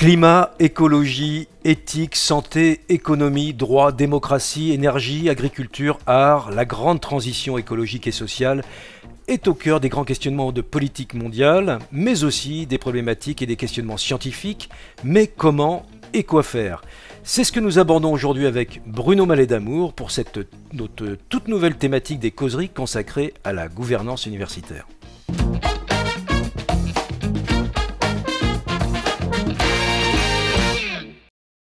Climat, écologie, éthique, santé, économie, droit, démocratie, énergie, agriculture, art, la grande transition écologique et sociale est au cœur des grands questionnements de politique mondiale, mais aussi des problématiques et des questionnements scientifiques. Mais comment et quoi faire? C'est ce que nous abordons aujourd'hui avec Bruno Mallet d'Amour pour cette notre toute nouvelle thématique des causeries consacrée à la gouvernance universitaire.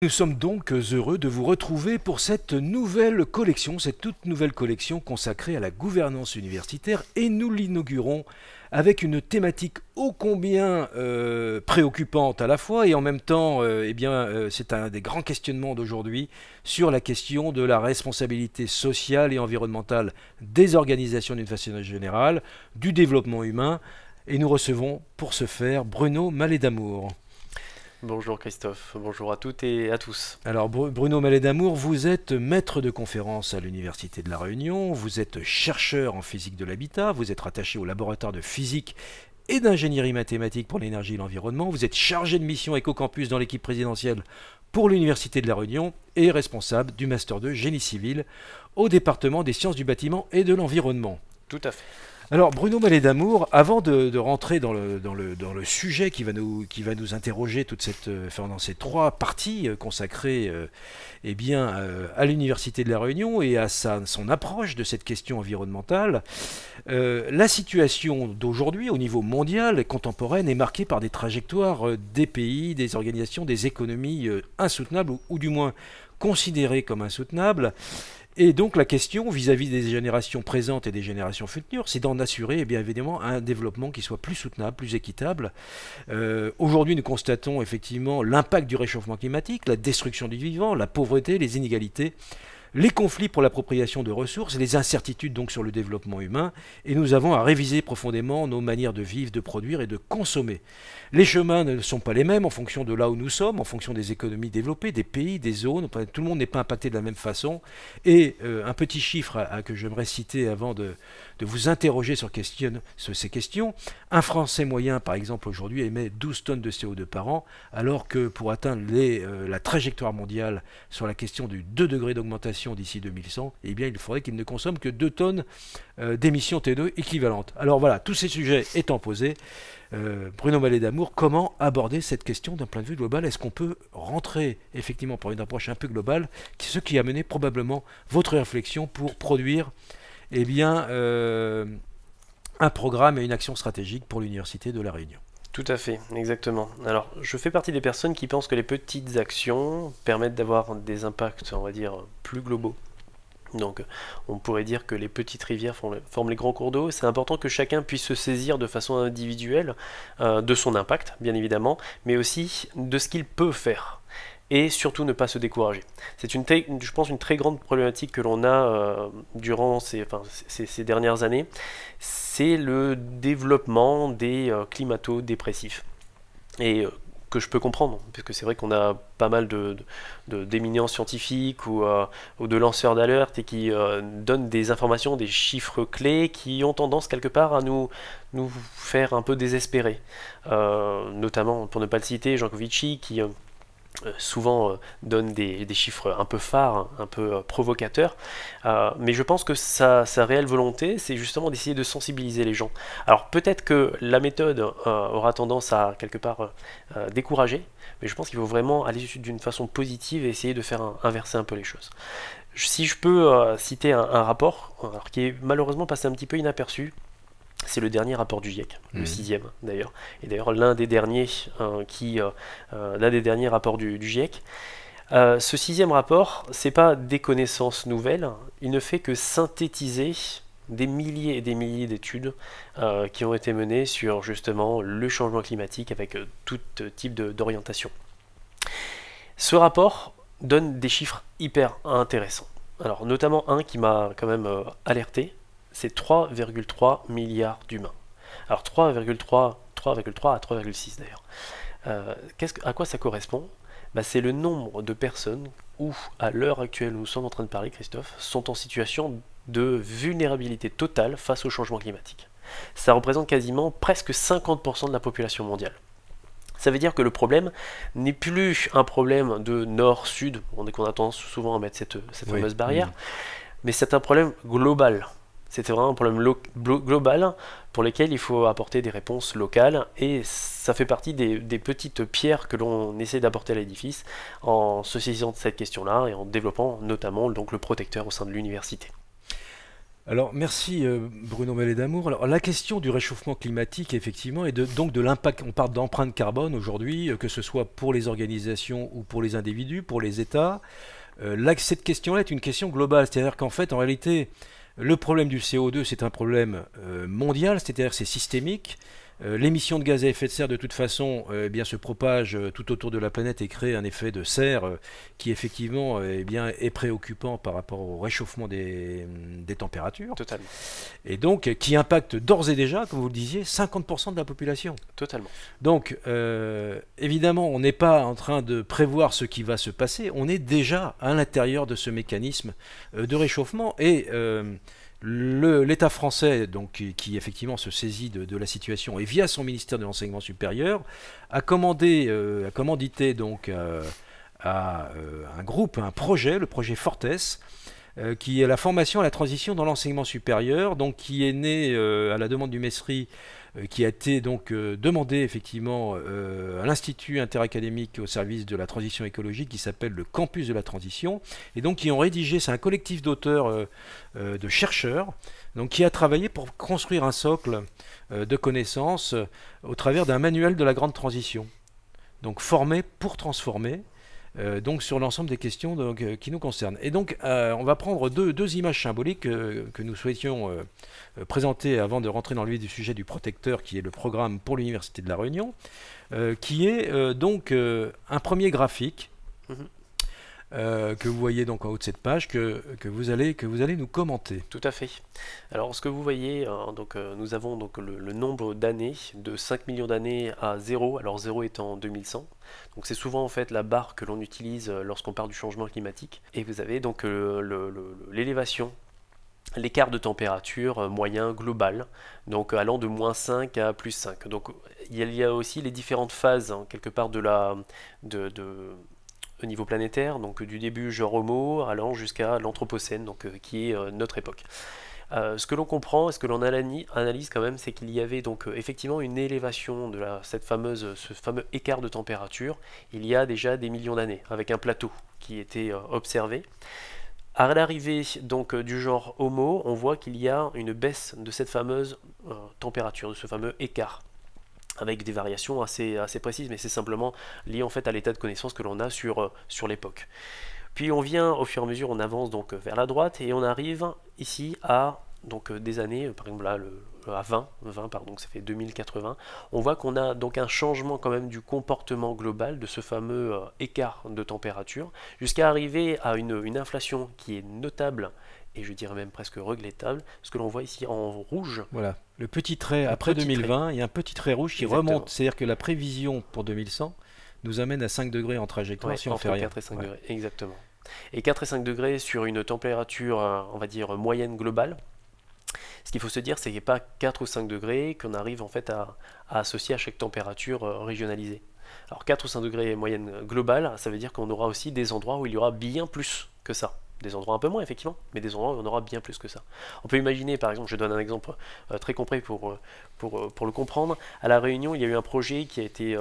Nous sommes donc heureux de vous retrouver pour cette nouvelle collection, cette toute nouvelle collection consacrée à la gouvernance universitaire et nous l'inaugurons avec une thématique ô combien euh, préoccupante à la fois et en même temps, euh, eh euh, c'est un des grands questionnements d'aujourd'hui sur la question de la responsabilité sociale et environnementale des organisations d'une façon générale, du développement humain. Et nous recevons pour ce faire Bruno Mallet d'Amour. Bonjour Christophe, bonjour à toutes et à tous. Alors Bruno Mallet d'Amour, vous êtes maître de conférence à l'Université de La Réunion, vous êtes chercheur en physique de l'habitat, vous êtes rattaché au laboratoire de physique et d'ingénierie mathématique pour l'énergie et l'environnement, vous êtes chargé de mission Ecocampus dans l'équipe présidentielle pour l'Université de La Réunion et responsable du Master 2 Génie civil au département des sciences du bâtiment et de l'environnement. Tout à fait. Alors Bruno Mallet d'Amour, avant de, rentrer dans le, sujet qui va nous, interroger toute cette, euh, dans ces trois parties euh, consacrées euh, eh à l'Université de la Réunion et à son approche de cette question environnementale, la situation d'aujourd'hui au niveau mondial et contemporaine est marquée par des trajectoires des pays, des organisations, des économies insoutenables ou, ou du moins considérées comme insoutenables. Et donc la question vis-à-vis des générations présentes et des générations futures, c'est d'en assurer eh bien évidemment un développement qui soit plus soutenable, plus équitable. Euh, aujourd'hui, nous constatons effectivement l'impact du réchauffement climatique, la destruction du vivant, la pauvreté, les inégalités les conflits pour l'appropriation de ressources, les incertitudes sur le développement humain, et nous avons à réviser profondément nos manières de vivre, de produire et de consommer. Les chemins ne sont pas les mêmes en fonction de là où nous sommes, en fonction des économies développées, des pays, des zones. Tout le monde n'est pas impacté de la même façon. Et euh, un petit chiffre que j'aimerais citer avant de, vous interroger sur, ces questions. Un Français moyen, par exemple, aujourd'hui émet 12 tonnes de CO2 par an, alors que pour atteindre euh, la trajectoire mondiale sur la question du 2 degrés d'augmentation d'ici 2100, eh bien, il faudrait qu'il ne consomme que 2 tonnes euh, d'émissions T2 équivalentes. Alors voilà, tous ces sujets étant posés, euh, Bruno Mallet d'Amour, comment aborder cette question d'un point de vue global? Est-ce qu'on peut rentrer effectivement par une approche un peu globale, ce qui a mené probablement votre réflexion pour produire eh bien, euh, un programme et une action stratégique pour l'Université de La Réunion? Tout à fait, exactement. Alors, je fais partie des personnes qui pensent que les petites actions permettent d'avoir des impacts, on va dire, plus globaux donc on pourrait dire que les petites rivières forment les grands cours d'eau. C'est important que chacun puisse se saisir de façon individuelle euh, de son impact, bien évidemment, mais aussi de ce qu'il peut faire. Et surtout ne pas se décourager. C'est une, je pense, une très grande problématique que l'on a euh, durant ces, dernières années. C'est le développement des euh, climato-dépressifs. Que je peux comprendre, parce que c'est vrai qu'on a pas mal de, d'éminents scientifiques ou, euh, ou, de lanceurs d'alerte et qui euh, donnent des informations, des chiffres clés qui ont tendance quelque part à nous, nous faire un peu désespérer. Euh, notamment, pour ne pas le citer, Jean Covici qui souvent euh, donne des, chiffres un peu phares, un peu euh, provocateurs, mais je pense que sa, réelle volonté, c'est justement d'essayer de sensibiliser les gens. Alors peut-être que la méthode aura tendance à quelque part décourager, mais je pense qu'il faut vraiment aller d'une façon positive et essayer de faire inverser un peu les choses. Si je peux citer un, un rapport, qui est malheureusement passé un petit peu inaperçu, c'est le dernier rapport du GIEC, le mhm. sixième d'ailleurs, et d'ailleurs l'un des derniers euh, qui, euh, euh, l'un des derniers rapports du, GIEC. ce sixième rapport, c'est pas des connaissances nouvelles, il ne fait que synthétiser des milliers et des milliers d'études qui ont été menées sur justement le changement climatique avec tout type d'orientation. Ce rapport donne des chiffres hyper intéressants. Alors notamment un qui m'a quand même alerté, c'est 3,3 milliards d'humains. Alors 3,3 3,3 à 3,6 d'ailleurs. Euh, à quoi ça correspond? Bah, C'est le nombre de personnes où, à l'heure actuelle où nous sommes en train de parler, Christophe, sont en situation de vulnérabilité totale face au changement climatique. Ça représente quasiment presque 50% de la population mondiale. Ça veut dire que le problème n'est plus un problème de nord-sud, on qu'on a tendance souvent à mettre cette, fameuse barrière, mm. mais c'est un problème global. C'était vraiment un problème global pour lequel il faut apporter des réponses locales et ça fait partie des, petites pierres que l'on essaie d'apporter à l'édifice en se saisissant de cette question-là et en développant notamment donc, le protecteur au sein de l'université. Alors merci euh, Bruno Mellet d'Amour. Alors la question du réchauffement climatique effectivement et donc de l'impact, on parle d'empreinte carbone aujourd'hui, euh, que ce soit pour les organisations ou pour les individus, pour les États. Euh, cette question-là est une question globale, c'est-à-dire qu'en fait en réalité le problème du CO2, c'est un problème euh, mondial, c'est-à-dire c'est systémique. Euh, l'émission de gaz à effet de serre, de toute façon, euh, eh bien, se propage tout autour de la planète et crée un effet de serre qui, effectivement, eh bien, est préoccupant par rapport au réchauffement des, des, températures. Totalement. Et donc, qui impacte d'ores et déjà, comme vous le disiez, 50% de la population. Totalement. Donc, évidemment, on n'est pas en train de prévoir ce qui va se passer, on est déjà à l'intérieur de ce mécanisme de réchauffement. Et l'État français, donc, qui, effectivement se saisit de, la situation et via son ministère de l'enseignement supérieur, a euh, a commandité donc euh, à euh, un groupe, un projet, le projet Fortes, qui est la formation à la transition dans l'enseignement supérieur, donc qui est né à la demande du MESRI euh, qui a été donc euh, demandé effectivement euh, à l'Institut interacadémique au service de la transition écologique qui s'appelle le Campus de la transition, et donc qui ont rédigé, c'est un collectif d'auteurs, de chercheurs, donc qui a travaillé pour construire un socle de connaissances au travers d'un manuel de la grande transition. Donc formé pour transformer, euh, donc sur l'ensemble des questions euh, qui nous concernent. Et donc euh, on va prendre deux, images symboliques que nous souhaitions présenter avant de rentrer dans le vif du sujet du protecteur qui est le programme pour l'Université de la Réunion, qui est donc un premier graphique. Mhm. Euh, que vous voyez donc en haut de cette page, que, que, vous, allez, que vous allez nous commenter. Tout à fait. Alors ce que vous voyez, hein, donc, euh, nous avons donc le, nombre d'années, de 5 millions d'années à 0, alors 0 étant 2100. Donc c'est souvent en fait la barre que l'on utilise euh, lorsqu'on parle du changement climatique. Et vous avez donc l'élévation l'écart de température moyen global, donc allant de moins 5 à plus 5. Donc il y a aussi les différentes phases, hein, quelque part, de la, de, au niveau planétaire, donc du début genre Homo allant jusqu'à l'Anthropocène, donc euh, qui est euh, notre époque. Euh, ce que l'on comprend et ce que l'on analyse quand même, c'est qu'il y avait donc effectivement une élévation de la, cette fameuse, ce fameux écart de température il y a déjà des millions d'années, avec un plateau qui était observé. À l'arrivée donc du genre Homo, on voit qu'il y a une baisse de cette fameuse température, de ce fameux écart avec des variations assez, assez précises, mais c'est simplement lié en fait à l'état de connaissance que l'on a sur, euh, sur l'époque. Puis on vient au fur et à mesure, on avance donc vers la droite et on arrive ici à donc euh, des années, par exemple à 20, 20 pardon, ça fait 2080, on voit qu'on a donc un changement quand même du comportement global de ce fameux euh, écart de température, jusqu'à arriver à une, une inflation qui est notable et je dirais même presque regrettable, ce que l'on voit ici en rouge. Voilà, le petit trait après 2020, il y a un petit trait rouge qui remonte, c'est-à-dire que la prévision pour 2100 nous amène à 5 degrés en trajectoire si on fait rien. 4 et 5 degrés, exactement. Et 4 et 5 degrés sur une température, euh, on va dire, moyenne globale. Ce qu'il faut se dire, c'est qu'il n'y a pas 4 ou 5 degrés qu'on arrive en fait à, associer à chaque température euh, régionalisée. Alors 4 ou 5 degrés moyenne globale, ça veut dire qu'on aura aussi des endroits où il y aura bien plus que ça. Des endroits un peu moins, effectivement, mais des endroits où on aura bien plus que ça. On peut imaginer, par exemple, je donne un exemple euh, très pour, euh, euh, pour, le comprendre. À La Réunion, il y a eu un projet qui a été,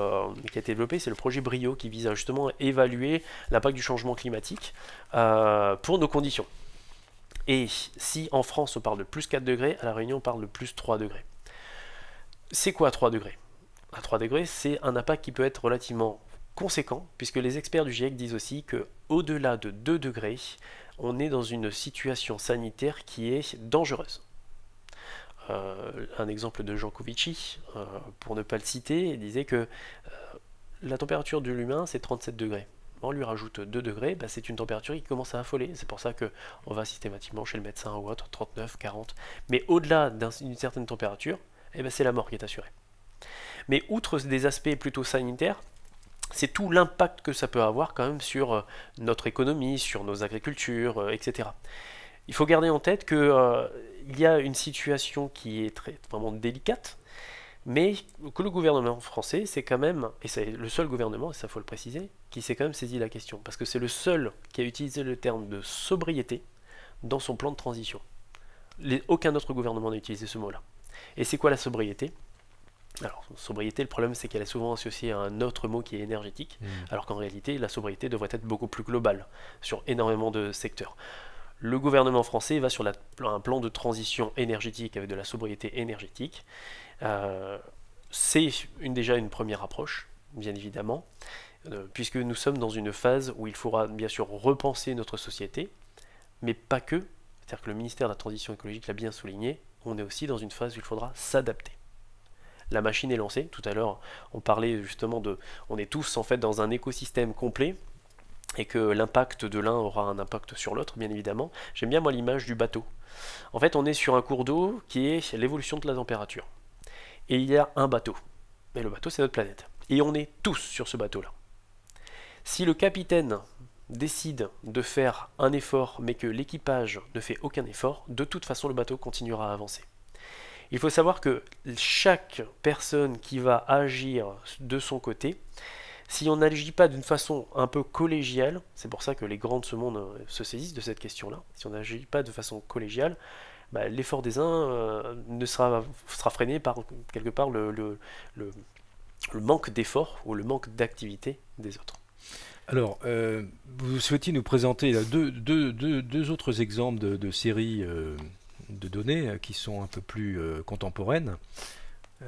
qui a été développé, c'est le projet Brio, qui vise à justement évaluer l'impact du changement climatique pour nos conditions. Et si en France on parle de plus 4 degrés, à La Réunion on parle de plus 3 degrés. C'est quoi 3 degrés? À 3 degrés, c'est un impact qui peut être relativement conséquent, puisque les experts du GIEC disent aussi que au-delà de 2 degrés, on est dans une situation sanitaire qui est dangereuse. Euh, un exemple de Jean Covici, euh, pour ne pas le citer, disait que euh, la température de l'humain c'est 37 degrés. On lui rajoute 2 degrés, bah, c'est une température qui commence à affoler. C'est pour ça qu'on va systématiquement chez le médecin ou autre, 39, 40. Mais au-delà d'une certaine température, eh ben, c'est la mort qui est assurée. Mais outre des aspects plutôt sanitaires, c'est tout l'impact que ça peut avoir quand même sur euh, notre économie, sur nos agricultures, euh, etc. Il faut garder en tête qu'il euh, y a une situation qui est vraiment délicate, Mais que le gouvernement français, c'est quand même, et c'est le seul gouvernement, et ça faut le préciser, qui s'est quand même saisi la question. Parce que c'est le seul qui a utilisé le terme de sobriété dans son plan de transition. aucun autre gouvernement n'a utilisé ce mot-là. Et c'est quoi la sobriété? Alors, sobriété, le problème, c'est qu'elle est souvent associée à un autre mot qui est énergétique, mmh. alors qu'en réalité, la sobriété devrait être beaucoup plus globale sur énormément de secteurs. Le gouvernement français va sur un plan de transition énergétique avec de la sobriété énergétique. Euh, c'est déjà une première approche, bien évidemment, euh, puisque nous sommes dans une phase où il faudra bien sûr repenser notre société, mais pas que. C'est-à-dire que le ministère de la Transition écologique l'a bien souligné, on est aussi dans une phase où il faudra s'adapter. La machine est lancée. Tout à l'heure, on parlait justement de. On est tous en fait dans un écosystème complet et que l'impact de l'un aura un impact sur l'autre, bien évidemment. J'aime bien moi l'image du bateau. En fait, on est sur un cours d'eau qui est l'évolution de la température. Et il y a un bateau. Et le bateau, c'est notre planète. Et on est tous sur ce bateau-là. Si le capitaine décide de faire un effort, mais que l'équipage ne fait aucun effort, de toute façon, le bateau continuera à avancer. Il faut savoir que chaque personne qui va agir de son côté, si on n'agit pas d'une façon un peu collégiale, c'est pour ça que les grands de ce monde euh, se saisissent de cette question-là, si on n'agit pas de façon collégiale, bah, l'effort des uns euh, ne sera, freiné par quelque part le, manque d'effort ou le manque d'activité des autres. Alors, euh, vous souhaitiez nous présenter deux, autres exemples de, séries de données qui sont un peu plus contemporaines.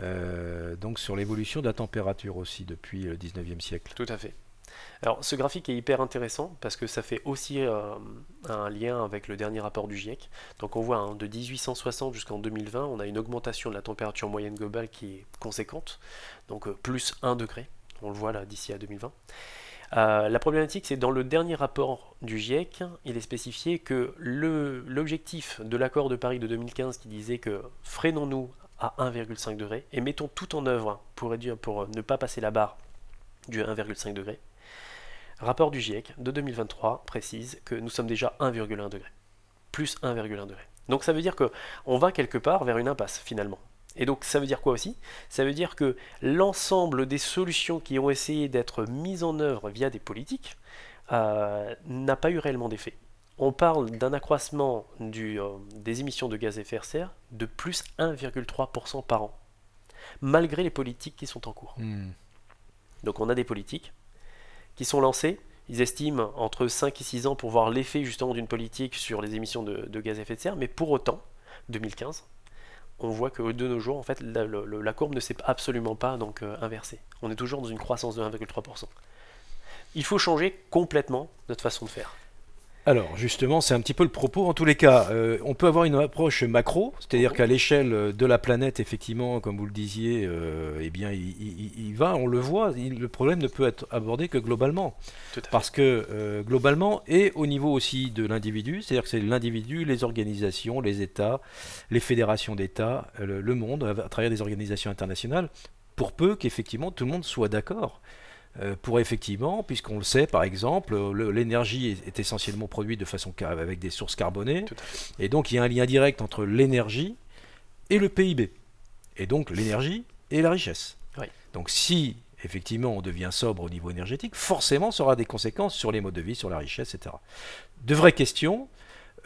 Euh, donc sur l'évolution de la température aussi depuis le 19e siècle. Tout à fait. Alors ce graphique est hyper intéressant parce que ça fait aussi euh, un lien avec le dernier rapport du GIEC. Donc on voit hein, de 1860 jusqu'en 2020, on a une augmentation de la température moyenne globale qui est conséquente, donc euh, plus 1 degré, on le voit là d'ici à 2020. La problématique, c'est dans le dernier rapport du GIEC, il est spécifié que l'objectif de l'accord de Paris de 2015 qui disait que freinons-nous à 1,5 degré et mettons tout en œuvre pour, réduire, pour ne pas passer la barre du 1,5 degré. Rapport du GIEC de 2023 précise que nous sommes déjà 1,1 degré. Plus 1,1 degré. Donc ça veut dire qu'on va quelque part vers une impasse finalement. Et donc ça veut dire quoi aussi? Ça veut dire que l'ensemble des solutions qui ont essayé d'être mises en œuvre via des politiques euh, n'a pas eu réellement d'effet on parle d'un accroissement euh, des émissions de gaz à effet de serre de plus 1,3% par an, malgré les politiques qui sont en cours. Hmm. Donc on a des politiques qui sont lancées, ils estiment entre 5 et 6 ans pour voir l'effet justement d'une politique sur les émissions de, gaz à effet de serre, mais pour autant, 2015, on voit que de nos jours, en fait, la, courbe ne s'est absolument pas donc euh, inversée. On est toujours dans une croissance de 1,3%. Il faut changer complètement notre façon de faire. Alors justement, c'est un petit peu le propos. En tous les cas, euh, on peut avoir une approche macro, c'est-à-dire qu'à l'échelle de la planète, effectivement, comme vous le disiez, euh, eh bien, il, va, on le voit. le problème ne peut être abordé que globalement, parce que euh, globalement et au niveau aussi de l'individu, c'est-à-dire que c'est l'individu, les organisations, les États, les fédérations d'États, le monde, à travers des organisations internationales, pour peu qu'effectivement tout le monde soit d'accord. Euh, pour effectivement, puisqu'on le sait par exemple, l'énergie est, essentiellement produite de façon avec des sources carbonées, et donc il y a un lien direct entre l'énergie et le PIB, et donc l'énergie et la richesse. Donc si effectivement on devient sobre au niveau énergétique, forcément ça aura des conséquences sur les modes de vie, sur la richesse, etc. De vraies questions,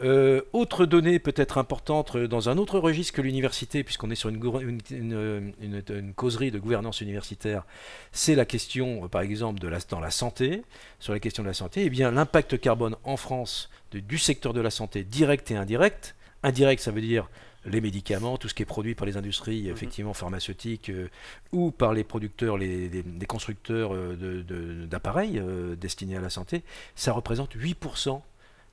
euh, autre donnée peut-être importante euh, dans un autre registre que l'université, puisqu'on est sur une, une, causerie de gouvernance universitaire, c'est la question, euh, par exemple, de la, dans la santé. Sur la question de la santé, eh bien, l'impact carbone en France du secteur de la santé, direct et indirect. Indirect, ça veut dire les médicaments, tout ce qui est produit par les industries mhm. effectivement pharmaceutiques ou par les producteurs, les, constructeurs d'appareils destinés à la santé, ça représente 8%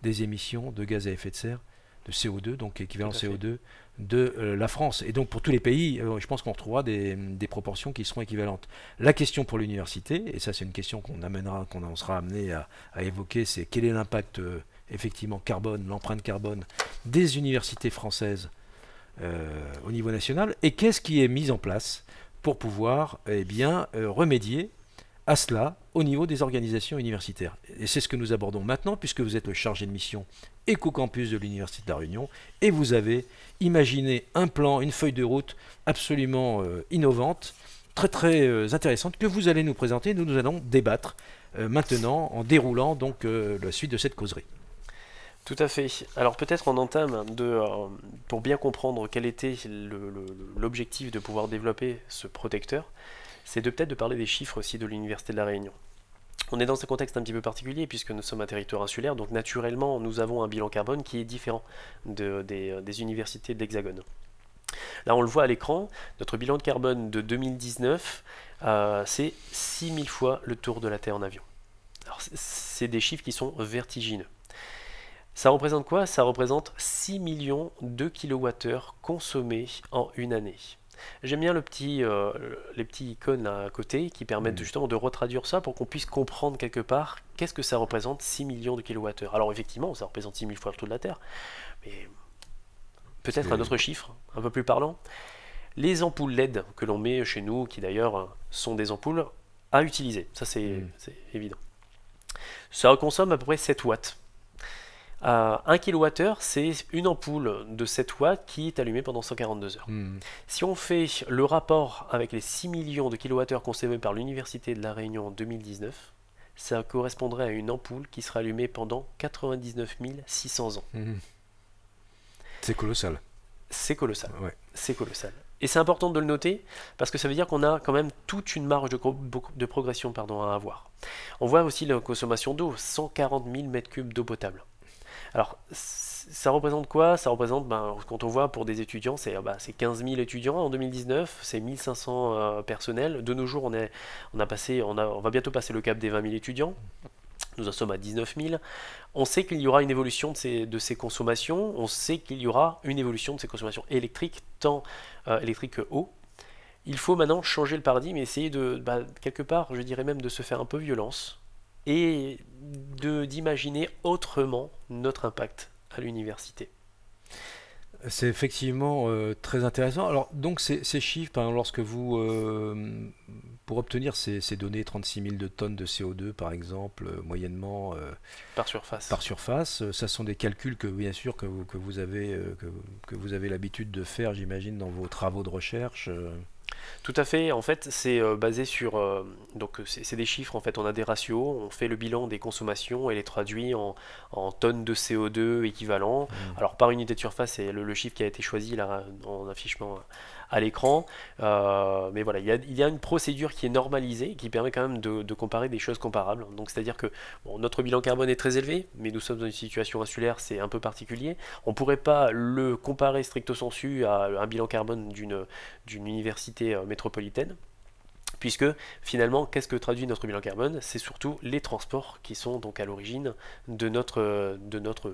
des émissions de gaz à effet de serre, de CO2, donc équivalent CO2 de euh, la France. Et donc pour tous les pays, euh, je pense qu'on retrouvera des, proportions qui seront équivalentes. La question pour l'université, et ça c'est une question qu'on amènera, qu'on sera amené à, évoquer, c'est quel est l'impact euh, effectivement carbone, l'empreinte carbone des universités françaises au niveau national, et qu'est-ce qui est mis en place pour pouvoir eh bien, remédier à cela au niveau des organisations universitaires. Et c'est ce que nous abordons maintenant, puisque vous êtes le chargé de mission Éco-Campus de l'Université de La Réunion, et vous avez imaginé un plan, une feuille de route absolument euh, innovante, très très euh, intéressante, que vous allez nous présenter. Nous, nous allons débattre euh, maintenant en déroulant donc la suite de cette causerie. Tout à fait. Alors peut-être on entame de, pour bien comprendre quel était l'objectif de pouvoir développer ce protecteur, c'est de peut-être de parler des chiffres aussi de l'Université de La Réunion. On est dans un contexte un petit peu particulier puisque nous sommes un territoire insulaire, donc naturellement nous avons un bilan carbone qui est différent de, des, universités de l'Hexagone. Là on le voit à l'écran, notre bilan de carbone de 2019, euh, c'est 6000 fois le tour de la Terre en avion. Alors c'est des chiffres qui sont vertigineux. Ça représente quoi? Ça représente 6 millions de kilowattheures consommés en une année. J'aime bien le petit, euh, les petits icônes là à côté qui permettent mm. justement de retraduire ça pour qu'on puisse comprendre quelque part qu'est-ce que ça représente 6 millions de kilowattheures. Alors effectivement, ça représente 6 000 fois le tour de la Terre, mais peut-être un autre chiffre un peu plus parlant. Les ampoules LED que l'on met chez nous, qui d'ailleurs sont des ampoules à utiliser, ça c'est mm. évident. Ça consomme à peu près 7 watts. 1 kWh, c'est une ampoule de 7 watts qui est allumée pendant 142 heures. Hmm. Si on fait le rapport avec les 6 millions de kWh consommés par l'Université de La Réunion en 2019, ça correspondrait à une ampoule qui sera allumée pendant 99 600 ans. Hmm. C'est colossal. C'est colossal. C'est colossal. Et c'est important de le noter parce que ça veut dire qu'on a quand même toute une marge de, de progression pardon, à avoir. On voit aussi la consommation d'eau, 140 000 m3 d'eau potable. Alors, ça représente quoi? Ça représente, ben, quand on voit pour des étudiants, c'est bah, 15 000 étudiants en 2019, c'est 1500 euh, personnels. De nos jours, on, est, on, a passé, on va bientôt passer le cap des 20 000 étudiants. Nous en sommes à 19 000. On sait qu'il y aura une évolution de ces, de ces consommations. On sait qu'il y aura une évolution de ces consommations électriques, tant euh, électriques que eau. Il faut maintenant changer le paradigme et essayer de, bah, quelque part, je dirais même de se faire un peu violence et d'imaginer autrement notre impact à l'université. C'est effectivement euh, très intéressant. Alors, donc, ces, chiffres, lorsque vous, euh, pour obtenir ces, données, 36 000 de tonnes de CO2 par exemple, euh, moyennement. par surface. Par surface, ça sont des calculs que, bien sûr, que que vous avez, que vous avez l'habitude de faire, j'imagine, dans vos travaux de recherche. Tout à fait. En fait, c'est euh, basé sur euh, donc c'est des chiffres. En fait, on a des ratios. On fait le bilan des consommations et les traduit en, tonnes de CO2 équivalent. Mmh. Alors par unité de surface, c'est le, chiffre qui a été choisi là en affichement à l'écran. Euh, mais voilà, il y, a, une procédure qui est normalisée, qui permet quand même de, comparer des choses comparables. Donc c'est-à-dire que notre bilan carbone est très élevé, mais nous sommes dans une situation insulaire, c'est un peu particulier. On ne pourrait pas le comparer stricto sensu à un bilan carbone d'une université euh, métropolitaine puisque finalement, qu'est-ce que traduit notre bilan carbone? C'est surtout les transports qui sont donc à l'origine de notre, de notre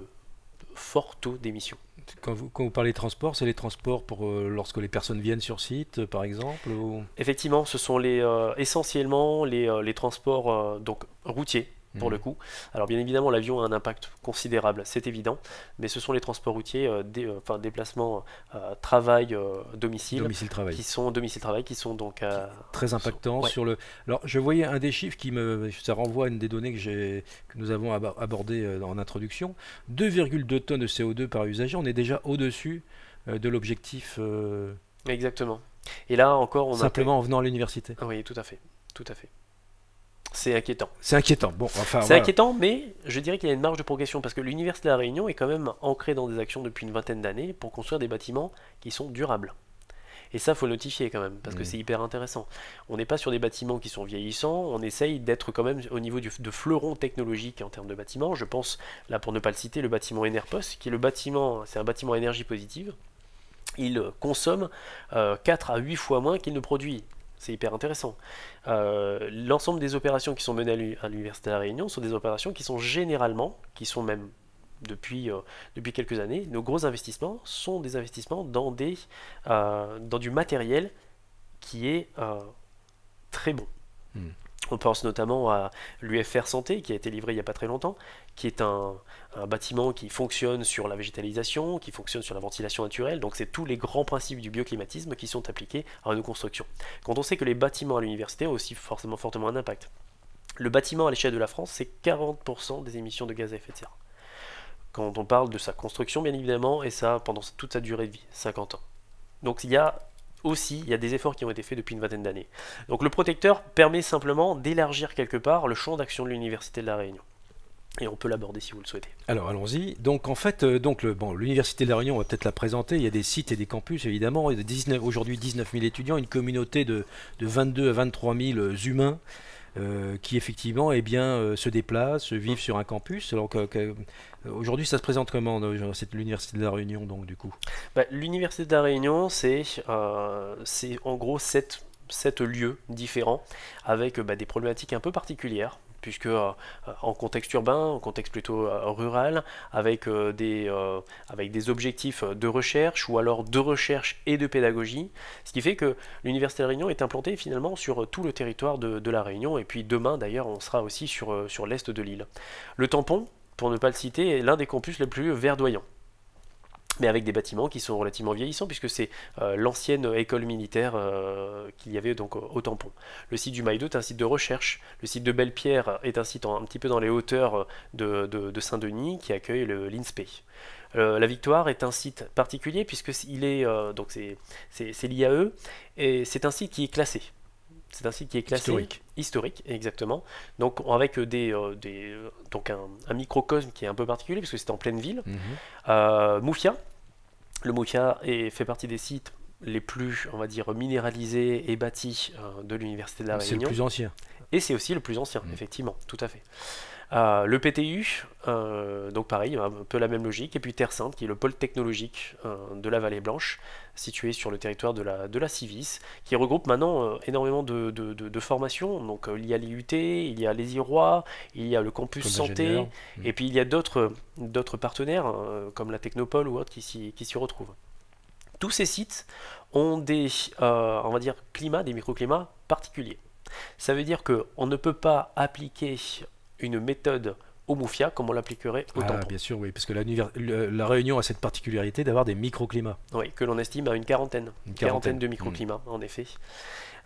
fort taux d'émission. Quand vous, parlez de transport, c'est les transports pour euh, lorsque les personnes viennent sur site, euh, par exemple Effectivement, ce sont euh, essentiellement les, les transports donc, routiers, pour le mhm. coup. Alors bien évidemment, l'avion a un impact considérable, c'est évident, mais ce sont les transports routiers, euh, euh, enfin déplacements, euh, travail, domicile, domicile travail, qui sont domicile travail, qui sont donc très impactants sur le. Alors je voyais un des chiffres qui me, ça renvoie à une des données que j'ai, que nous avons abordé en introduction, 2,2 tonnes de CO2 par usager. On est déjà au-dessus de l'objectif. Exactement. Et là encore, on simplement en venant à l'université. Oui, tout à fait, tout à fait. C'est inquiétant. C'est inquiétant. Bon, enfin, c'est inquiétant, mais je dirais qu'il y a une marge de progression parce que l'Université de la Réunion est quand même ancrée dans des actions depuis une vingtaine d'années pour construire des bâtiments qui sont durables. Et ça, faut notifier quand même, parce que mm. c'est hyper intéressant. On n'est pas sur des bâtiments qui sont vieillissants, on essaye d'être quand même au niveau du, de fleuron technologique en termes de bâtiments. Je pense, là pour ne pas le citer, le bâtiment Enerpos, qui est le bâtiment, c'est un bâtiment à énergie positive. Il consomme 4 euh, à 8 fois moins qu'il ne produit. C'est hyper intéressant. Euh, l'ensemble des opérations qui sont menées à l'Université de la Réunion sont des opérations qui sont généralement, qui sont même depuis, euh, depuis quelques années, nos gros investissements sont des investissements dans, des, euh, dans du matériel qui est très bon. Hmm. On pense notamment à l'UFR Santé qui a été livré il n'y a pas très longtemps, qui est un, bâtiment qui fonctionne sur la végétalisation, qui fonctionne sur la ventilation naturelle. Donc c'est tous les grands principes du bioclimatisme qui sont appliqués à nos constructions. Quand on sait que les bâtiments à l'université ont aussi forcément fortement un impact. Le bâtiment à l'échelle de la France, c'est 40% des émissions de gaz à effet de serre. Quand on parle de sa construction, bien évidemment, et ça pendant toute sa durée de vie, 50 ans. Donc il y a aussi, il y a des efforts qui ont été faits depuis une vingtaine d'années. Donc le protecteur permet simplement d'élargir quelque part le champ d'action de l'Université de La Réunion. Et on peut l'aborder si vous le souhaitez. Alors allons-y. Donc en fait, euh, donc le, bon, l'Université de La Réunion, on va peut-être la présenter. Il y a des sites et des campus évidemment. Il y a aujourd'hui 19 000 étudiants, une communauté de, de 22 à 23 000 humains euh, qui effectivement eh bien, euh, se déplacent, vivent sur un campus. Alors aujourd'hui, ça se présente comment C'est l'université de la Réunion, donc du coup? Bah, L'université de la Réunion, c'est euh, en gros sept, sept, lieux différents avec bah, des problématiques un peu particulières puisque euh, en contexte urbain, en contexte plutôt euh, rural, avec, euh, des, objectifs de recherche ou alors de recherche et de pédagogie, ce qui fait que l'Université de Réunion est implantée finalement sur tout le territoire de, la Réunion, et puis demain d'ailleurs on sera aussi sur l'est de l'île. Le tampon, pour ne pas le citer, est l'un des campus les plus verdoyants mais avec des bâtiments qui sont relativement vieillissants, puisque c'est euh, l'ancienne école militaire euh, qu'il y avait donc au, tampon. Le site du Maïdo est un site de recherche. Le site de Belle-Pierre est un site un petit peu dans les hauteurs de, Saint-Denis qui accueille l'INSPE. Euh, la Victoire est un site particulier puisque il est donc c'est l'IAE et c'est un site qui est classé. C'est un site qui est classé historique, historique exactement. Donc avec des, des donc un, microcosme qui est un peu particulier puisque c'est en pleine ville. Mhm. Moufia, le Moufia fait partie des sites les plus, on va dire, minéralisés et bâtis euh, de l'Université de la Réunion. C'est le plus ancien. Et c'est aussi le plus ancien, mm. effectivement, tout à fait. Euh, le PTU, euh, donc pareil, un peu la même logique. Et puis Terre Sainte, qui est le pôle technologique de la Vallée Blanche, situé sur le territoire de la, de la Civis, qui regroupe maintenant énormément de, de, formations. Donc il y a l'IUT, il y a les Irois, il y a le campus santé, et puis il y a d'autres partenaires, comme la Technopole ou autres, qui s'y retrouvent tous ces sites ont des, euh, on va dire, climats, des microclimats particuliers. Ça veut dire qu'on ne peut pas appliquer une méthode au Moufia comme on l'appliquerait au ah, Bien sûr, oui, parce que la, la Réunion a cette particularité d'avoir des microclimats. Oui, que l'on estime à une quarantaine. Une quarantaine, de microclimats, en effet.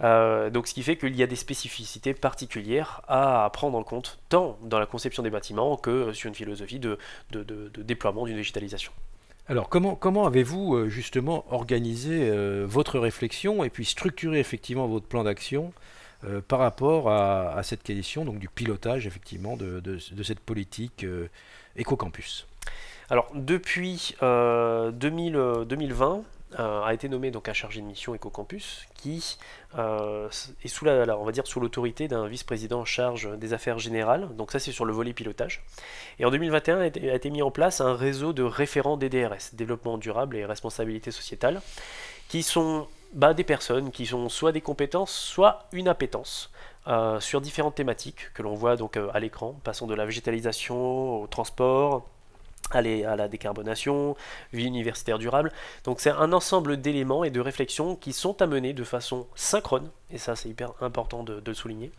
Euh, donc ce qui fait qu'il y a des spécificités particulières à prendre en compte, tant dans la conception des bâtiments que sur une philosophie de, de, de déploiement d'une digitalisation. Alors comment, comment avez-vous euh, justement organisé euh, votre réflexion et puis structuré effectivement votre plan d'action euh, par rapport à, cette question donc du pilotage effectivement de, cette politique éco-campus Alors depuis 2000, 2020, euh, a été nommé donc un chargé de mission EcoCampus qui euh, est sous la, on va dire sous l'autorité d'un vice-président en charge des affaires générales. Donc ça c'est sur le volet pilotage. Et en 2021 a été, a été mis en place un réseau de référents DDRS, développement durable et responsabilité sociétale, qui sont bah, des personnes qui ont soit des compétences, soit une appétence. Euh, sur différentes thématiques que l'on voit donc à l'écran, passant de la végétalisation au transport, aller à la décarbonation, vie universitaire durable. Donc c'est un ensemble d'éléments et de réflexions qui sont à mener de façon synchrone, et ça c'est hyper important de, le souligner,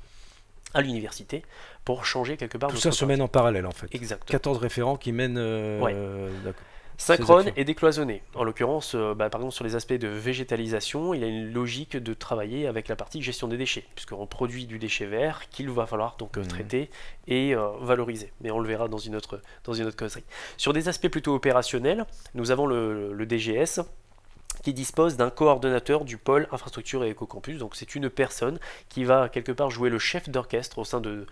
à l'université pour changer quelque part. Tout ça se mène en parallèle en fait. Exactement. 14 référents qui mènent. Euh, Synchrone et décloisonné. En l'occurrence, euh, bah, par exemple sur les aspects de végétalisation, il y a une logique de travailler avec la partie gestion des déchets, puisqu'on produit du déchet vert qu'il va falloir donc euh, mmh. traiter et euh, valoriser. Mais on le verra dans une autre, dans une autre causerie. Sur des aspects plutôt opérationnels, nous avons le, le DGS, qui dispose d'un coordonnateur du pôle infrastructure et éco-campus. Donc c'est une personne qui va quelque part jouer le chef d'orchestre au sein de,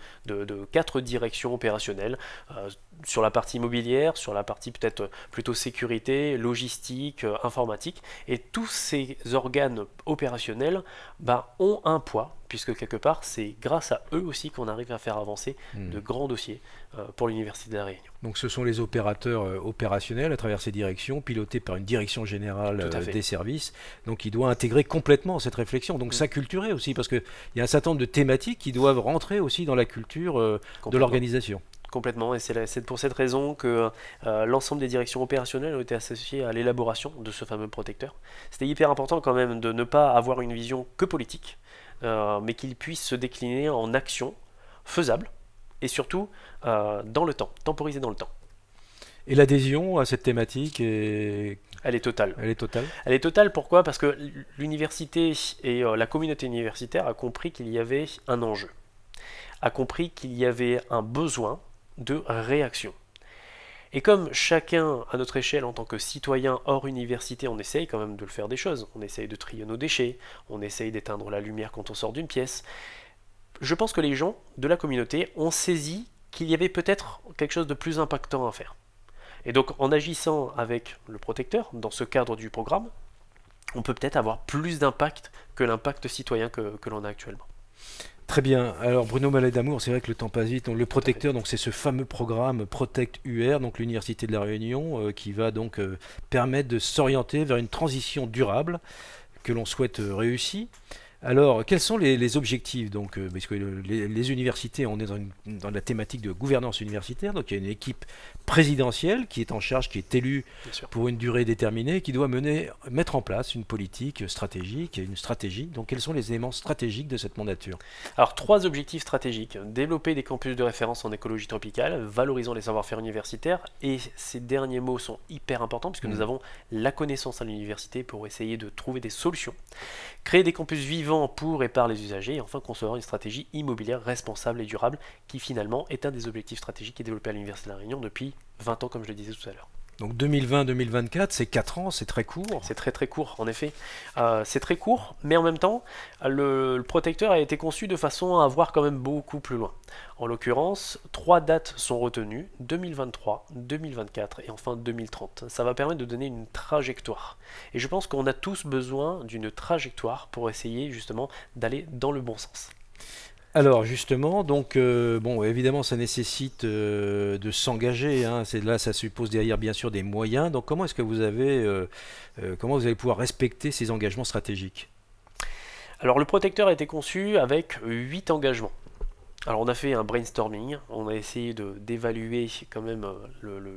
quatre directions opérationnelles euh, sur la partie immobilière, sur la partie peut-être plutôt sécurité, logistique, euh, informatique. Et tous ces organes opérationnels bah, ont un poids puisque quelque part, c'est grâce à eux aussi qu'on arrive à faire avancer hmm. de grands dossiers euh, pour l'Université de la Réunion. Donc ce sont les opérateurs euh, opérationnels à travers ces directions, pilotés par une direction générale euh, des services, donc il doit intégrer complètement cette réflexion, donc hmm. s'acculturer aussi, parce qu'il y a un certain nombre de thématiques qui doivent rentrer aussi dans la culture de l'organisation. Complètement, et c'est pour cette raison que euh, l'ensemble des directions opérationnelles ont été associées à l'élaboration de ce fameux protecteur. C'était hyper important quand même de ne pas avoir une vision que politique, euh, mais qu'il puisse se décliner en actions faisables et surtout euh, dans le temps, temporisé dans le temps. Et l'adhésion à cette thématique est... Elle est totale. Elle est totale? Elle est totale pourquoi? Parce que l'université et la communauté universitaire a compris qu'il y avait un enjeu, a compris qu'il y avait un besoin de réaction. Et comme chacun, à notre échelle, en tant que citoyen hors université, on essaye quand même de le faire des choses. On essaye de trier nos déchets, on essaye d'éteindre la lumière quand on sort d'une pièce. Je pense que les gens de la communauté ont saisi qu'il y avait peut-être quelque chose de plus impactant à faire. Et donc en agissant avec le protecteur, dans ce cadre du programme, on peut peut-être avoir plus d'impact que l'impact citoyen que, que l'on a actuellement. Très bien. Alors Bruno Mallet d'Amour, c'est vrai que le temps passe vite. Donc, le protecteur, donc c'est ce fameux programme Protect UR, donc l'université de la Réunion, euh, qui va donc euh, permettre de s'orienter vers une transition durable que l'on souhaite euh, réussir. Alors, quels sont les, objectifs donc, euh, Parce que les, universités, on est dans, la thématique de gouvernance universitaire, donc il y a une équipe présidentielle qui est en charge, qui est élue pour une durée déterminée, qui doit mener, mettre en place une politique stratégique et une stratégie. Donc, quels sont les éléments stratégiques de cette mandature? Alors, trois objectifs stratégiques développer des campus de référence en écologie tropicale, valorisant les savoir-faire universitaires, et ces derniers mots sont hyper importants puisque nous mmh. avons la connaissance à l'université pour essayer de trouver des solutions, créer des campus vivants pour et par les usagers, et enfin concevoir une stratégie immobilière responsable et durable, qui finalement est un des objectifs stratégiques qui est développé à l'Université de La Réunion depuis 20 ans, comme je le disais tout à l'heure. Donc 2020-2024, c'est 4 ans, c'est très court. C'est très très court, en effet. Euh, c'est très court, mais en même temps, le, protecteur a été conçu de façon à voir quand même beaucoup plus loin. En l'occurrence, trois dates sont retenues, 2023, 2024 et enfin 2030. Ça va permettre de donner une trajectoire. Et je pense qu'on a tous besoin d'une trajectoire pour essayer justement d'aller dans le bon sens. Alors justement, donc euh, bon, évidemment, ça nécessite euh, de s'engager. Hein. c'est là, ça suppose derrière bien sûr des moyens. Donc comment est-ce que vous avez, euh, comment vous allez pouvoir respecter ces engagements stratégiques? Alors le protecteur a été conçu avec huit engagements. Alors on a fait un brainstorming, on a essayé d'évaluer quand même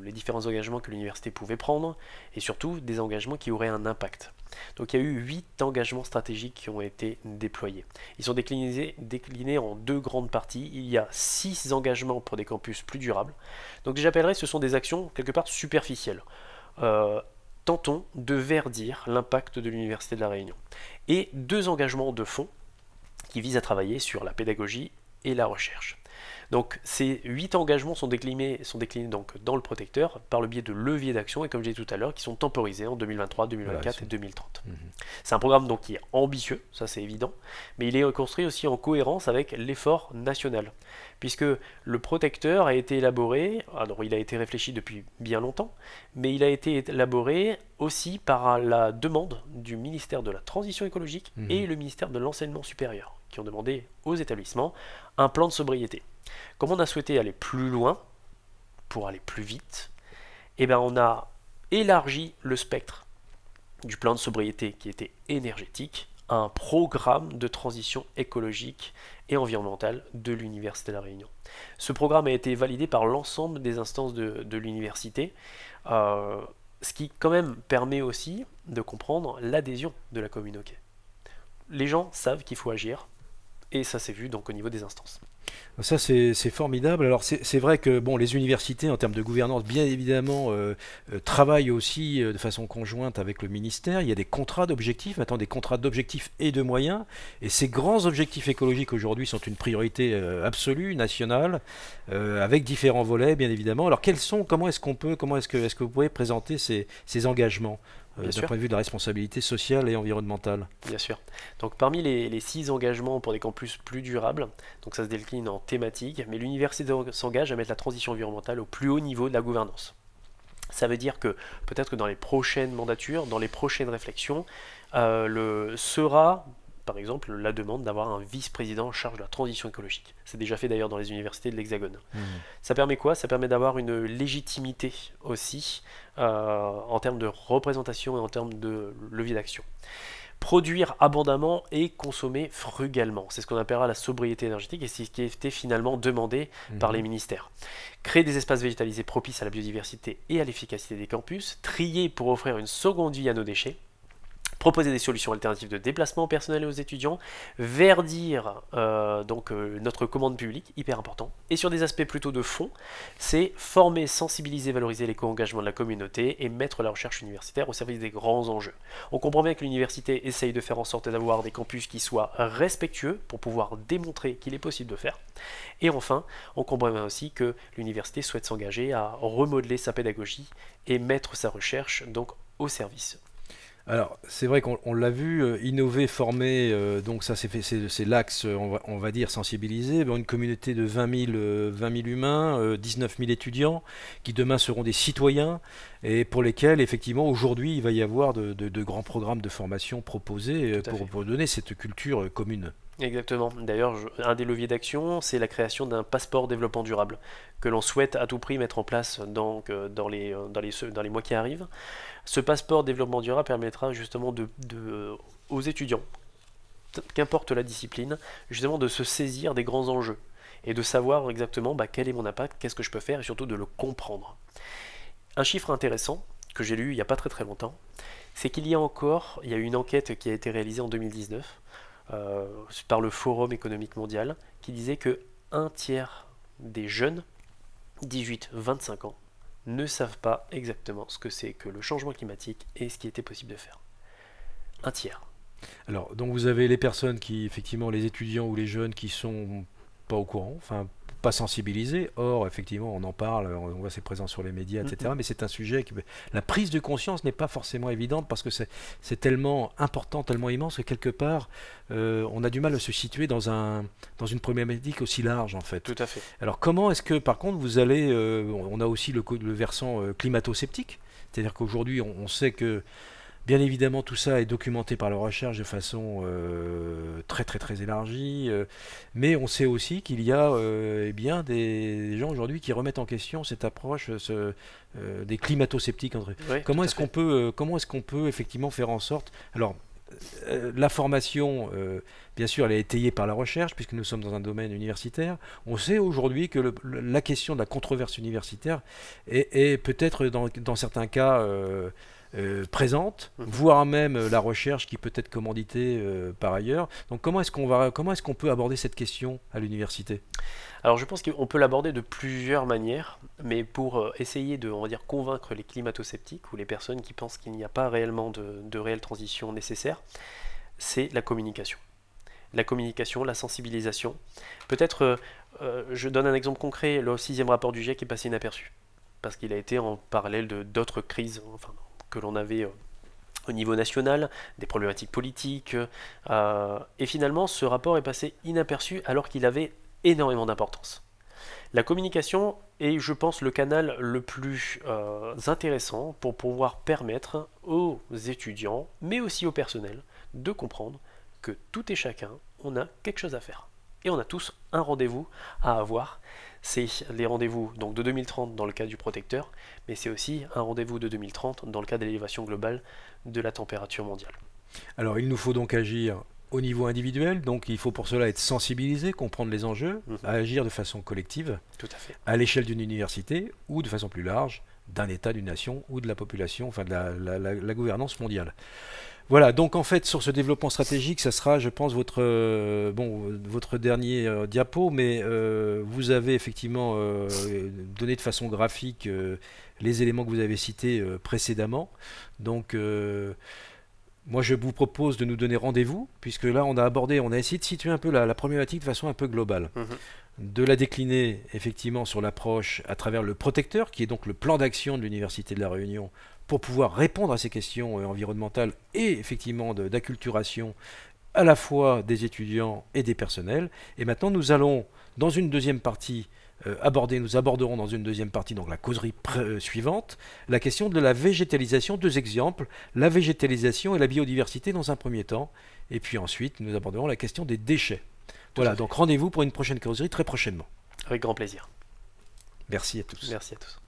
les différents engagements que l'université pouvait prendre et surtout des engagements qui auraient un impact. Donc il y a eu 8 engagements stratégiques qui ont été déployés. Ils sont déclinés, déclinés en deux grandes parties. Il y a 6 engagements pour des campus plus durables. Donc j'appellerais ce sont des actions quelque part superficielles. Euh, tentons de verdir l'impact de l'Université de la Réunion. Et deux engagements de fond qui visent à travailler sur la pédagogie et la recherche. Donc ces huit engagements sont déclinés, sont déclinés donc dans le protecteur par le biais de leviers d'action et comme j'ai dit tout à l'heure, qui sont temporisés en 2023, 2024 et 2030. Mhm. C'est un programme donc qui est ambitieux, ça c'est évident, mais il est construit aussi en cohérence avec l'effort national, puisque le protecteur a été élaboré, alors il a été réfléchi depuis bien longtemps, mais il a été élaboré aussi par la demande du ministère de la Transition écologique mhm. et le ministère de l'Enseignement supérieur, qui ont demandé aux établissements un plan de sobriété. Comme on a souhaité aller plus loin, pour aller plus vite, eh ben on a élargi le spectre du plan de sobriété qui était énergétique à un programme de transition écologique et environnementale de l'Université de la Réunion. Ce programme a été validé par l'ensemble des instances de, l'université, euh, ce qui quand même permet aussi de comprendre l'adhésion de la communauté. Les gens savent qu'il faut agir, et ça s'est vu donc au niveau des instances. Ça, c'est formidable. Alors, c'est vrai que bon, les universités, en termes de gouvernance, bien évidemment, euh, euh, travaillent aussi euh, de façon conjointe avec le ministère. Il y a des contrats d'objectifs, maintenant des contrats d'objectifs et de moyens. Et ces grands objectifs écologiques aujourd'hui sont une priorité absolue, nationale, avec différents volets, bien évidemment. Alors, quels sont, comment est-ce qu'on peut, comment est-ce que, est -ce que vous pouvez présenter ces engagements? Euh, d'un point de vue de la responsabilité sociale et environnementale. Bien sûr. Donc parmi les, six engagements pour des campus plus durables, donc ça se décline en thématiques, mais l'université s'engage à mettre la transition environnementale au plus haut niveau de la gouvernance. Ça veut dire que peut-être que dans les prochaines mandatures, dans les prochaines réflexions, euh, le, sera par exemple la demande d'avoir un vice-président en charge de la transition écologique. C'est déjà fait d'ailleurs dans les universités de l'Hexagone. Mmh. Ça permet quoi? Ça permet d'avoir une légitimité aussi euh, en termes de représentation et en termes de levier d'action. produire abondamment et consommer frugalement. C'est ce qu'on appellera la sobriété énergétique et c'est ce qui était finalement demandé par les ministères. Créer des espaces végétalisés propices à la biodiversité et à l'efficacité des campus, trier pour offrir une seconde vie à nos déchets, proposer des solutions alternatives de déplacement au personnel et aux étudiants, verdir euh, donc euh, notre commande publique, hyper important. Et sur des aspects plutôt de fond, c'est former, sensibiliser, valoriser les co-engagements de la communauté et mettre la recherche universitaire au service des grands enjeux. On comprend bien que l'université essaye de faire en sorte d'avoir des campus qui soient respectueux pour pouvoir démontrer qu'il est possible de faire. Et enfin, on comprend bien aussi que l'université souhaite s'engager à remodeler sa pédagogie et mettre sa recherche donc au service alors, c'est vrai qu'on l'a vu, euh, innover, former, euh, donc ça c'est l'axe, on, on va, dire, sensibiliser. une communauté de 20 000, humains, 19 000 étudiants, qui demain seront des citoyens, et pour lesquels, effectivement, aujourd'hui, il va y avoir de, grands programmes de formation proposés euh, pour, pour, donner cette culture commune. Exactement. D'ailleurs, un des leviers d'action, c'est la création d'un passeport développement durable que l'on souhaite à tout prix mettre en place dans, les, euh, les mois qui arrivent. Ce passeport développement durable permettra justement de, euh, aux étudiants, qu'importe la discipline, justement de se saisir des grands enjeux et de savoir exactement bah, quel est mon impact, qu'est-ce que je peux faire et surtout de le comprendre. Un chiffre intéressant que j'ai lu il n'y a pas très très longtemps, c'est qu'il y a encore, il y a une enquête qui a été réalisée en 2019 euh, par le Forum économique mondial qui disait que un tiers des jeunes 18-25 ans ne savent pas exactement ce que c'est que le changement climatique et ce qui était possible de faire. Un tiers. Alors, donc vous avez les personnes qui, effectivement, les étudiants ou les jeunes qui sont pas au courant, pas sensibilisés. Or, effectivement, on en parle, on voit c'est présent sur les médias, etc. Mais c'est un sujet qui. La prise de conscience n'est pas forcément évidente parce que c'est tellement important, tellement immense que quelque part, euh, on a du mal à se situer dans, un, dans une problématique aussi large, en fait. Tout à fait. Alors, comment est-ce que, par contre, vous allez. Euh, on a aussi le, le versant euh, climato-sceptique. C'est-à-dire qu'aujourd'hui, on, sait que Bien évidemment, tout ça est documenté par la recherche de façon euh, très très très élargie, euh, mais on sait aussi qu'il y a euh, eh bien des gens aujourd'hui qui remettent en question cette approche des climato-sceptiques. comment est-ce qu'on peut comment est-ce qu'on peut effectivement faire en sorte alors la formation, bien sûr, elle est étayée par la recherche, puisque nous sommes dans un domaine universitaire. On sait aujourd'hui que la question de la controverse universitaire est, peut-être, dans, dans, certains cas, euh, présente, mhm. voire même euh, la recherche qui peut être commanditée euh, par ailleurs. Donc comment est-ce qu'on va, comment est-ce qu'on peut aborder cette question à l'université? Alors je pense qu'on peut l'aborder de plusieurs manières, mais pour essayer de, on va dire, convaincre les climato-sceptiques ou les personnes qui pensent qu'il n'y a pas réellement de, de réelle transition nécessaire, c'est la communication. La communication, la sensibilisation. Peut-être, je donne un exemple concret, le sixième rapport du GIEC est passé inaperçu parce qu'il a été en parallèle de d'autres crises, enfin que l'on avait euh, au niveau national, des problématiques politiques, euh, et finalement ce rapport est passé inaperçu alors qu'il avait énormément d'importance. La communication est, je pense, le canal le plus euh, intéressant pour pouvoir permettre aux étudiants, mais aussi au personnel, de comprendre que tout et chacun, on a quelque chose à faire. Et on a tous un rendez-vous à avoir c'est les rendez-vous donc de 2030 dans le cas du protecteur, mais c'est aussi un rendez-vous de 2030 dans le cas de l'élévation globale de la température mondiale. Alors il nous faut donc agir au niveau individuel, donc il faut pour cela être sensibilisé, comprendre les enjeux, mhm. agir de façon collective, Tout à, fait. à l'échelle d'une université ou de façon plus large d'un État, d'une nation ou de la population, enfin de la gouvernance mondiale. Voilà, donc en fait sur ce développement stratégique, ça sera, je pense, votre, euh, bon, votre dernier euh, diapo, mais euh, vous avez effectivement donné de façon graphique les éléments que vous avez cités précédemment. Donc moi je vous propose de nous donner rendez-vous, puisque là on a abordé, on a essayé de situer un peu la, problématique de façon un peu globale. Mhm. De la décliner effectivement sur l'approche à travers le protecteur, qui est donc le plan d'action de l'Université de la Réunion pour pouvoir répondre à ces questions euh, environnementales et effectivement d'acculturation à la fois des étudiants et des personnels. Et maintenant, nous allons, dans une deuxième partie, euh, aborder, nous aborderons dans une deuxième partie, donc la causerie euh, suivante, la question de la végétalisation. Deux exemples, la végétalisation et la biodiversité dans un premier temps. Et puis ensuite, nous aborderons la question des déchets. voilà, donc rendez-vous pour une prochaine causerie très prochainement. Avec grand plaisir. Merci à tous. Merci à tous.